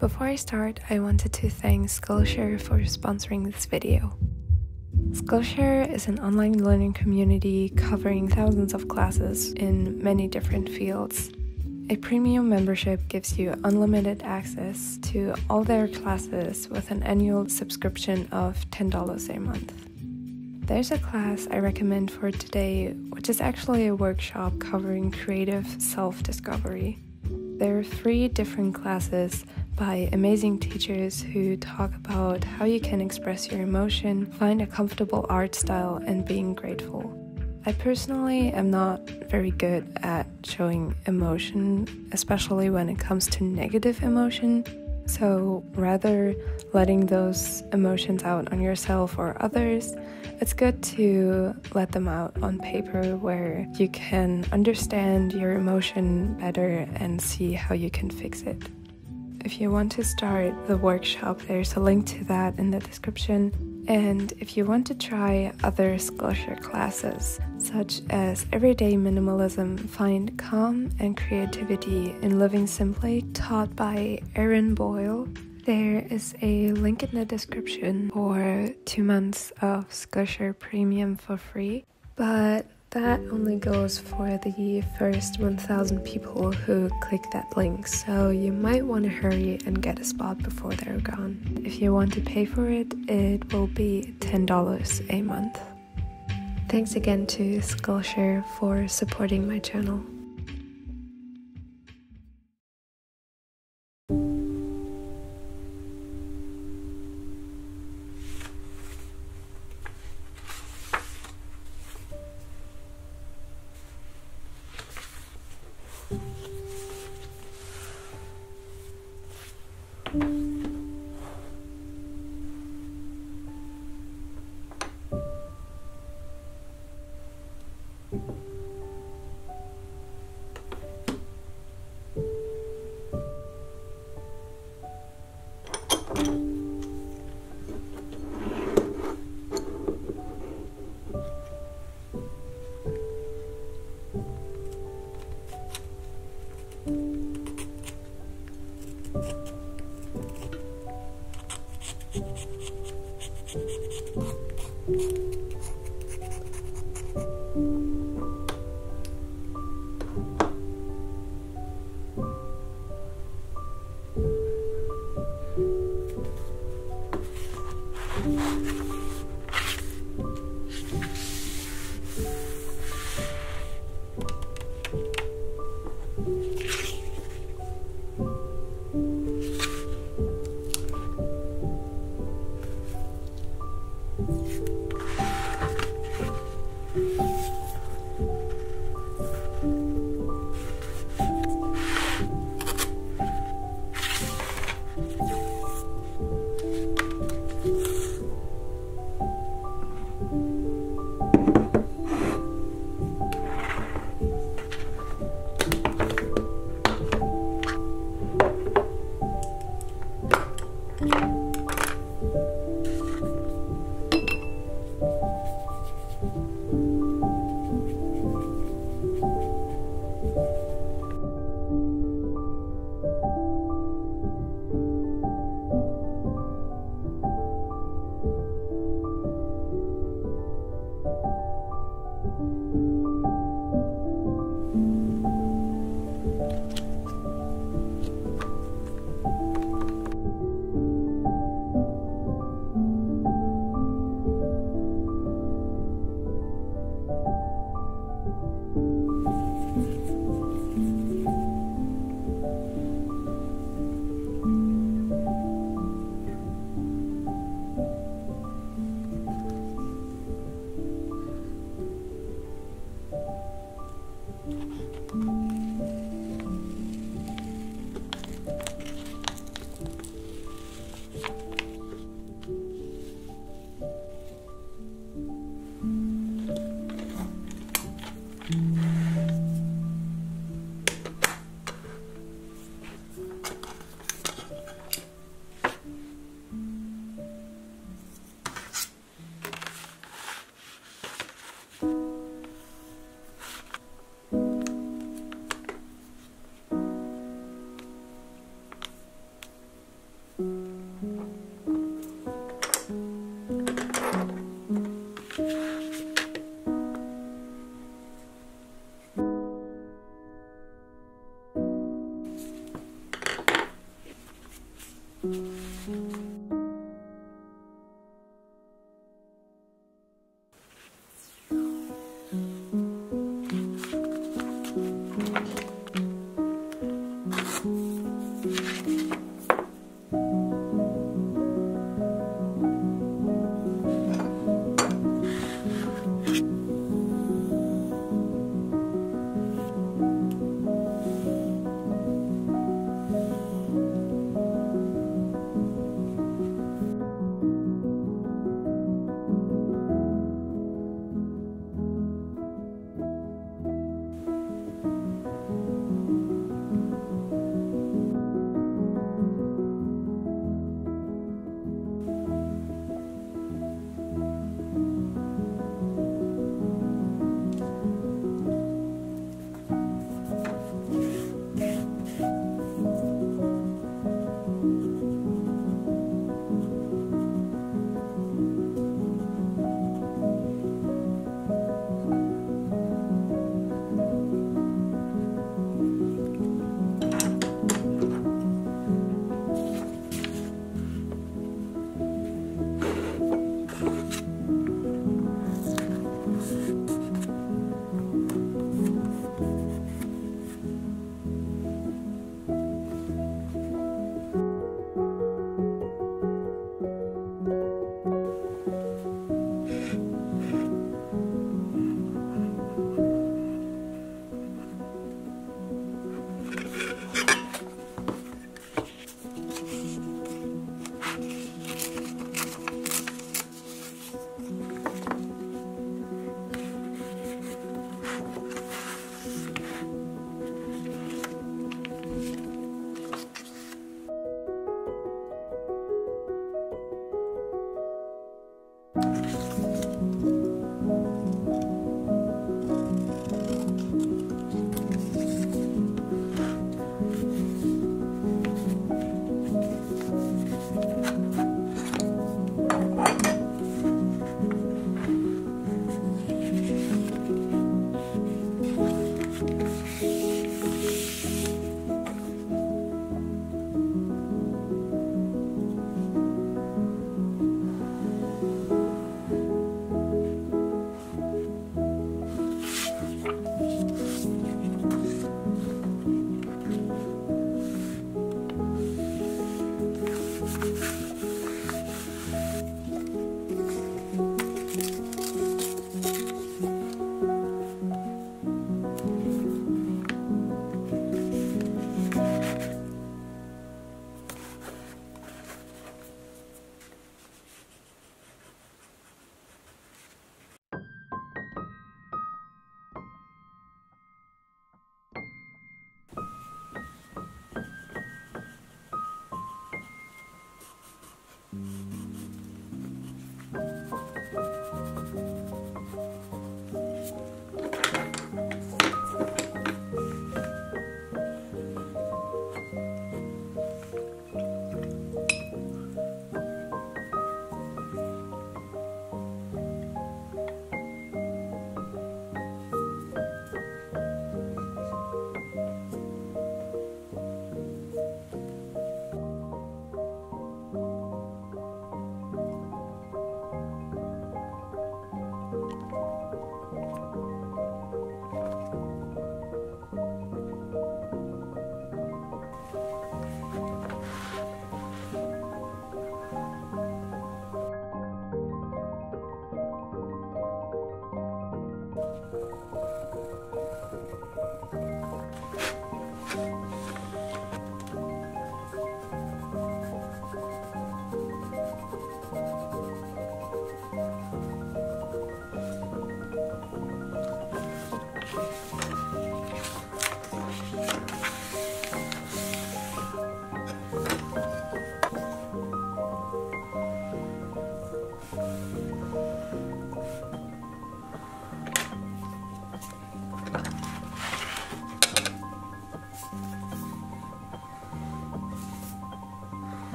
Before I start, I wanted to thank Skillshare for sponsoring this video. Skillshare is an online learning community covering thousands of classes in many different fields. A premium membership gives you unlimited access to all their classes with an annual subscription of $10 a month. There's a class I recommend for today, which is actually a workshop covering creative self discovery. There are three different classes by amazing teachers who talk about how you can express your emotion, find a comfortable art style, and being grateful. I personally am not very good at showing emotion, especially when it comes to negative emotion. So rather letting those emotions out on yourself or others, it's good to let them out on paper where you can understand your emotion better and see how you can fix it. If you want to start the workshop, there's a link to that in the description. And if you want to try other Skillshare classes, such as Everyday Minimalism, find calm and creativity in living simply, taught by Erin Boyle, there is a link in the description for two months of Skillshare Premium for free. But that only goes for the first 1000 people who click that link, so you might want to hurry and get a spot before they're gone. If you want to pay for it, it will be $10 a month. Thanks again to Skillshare for supporting my channel. Thank you.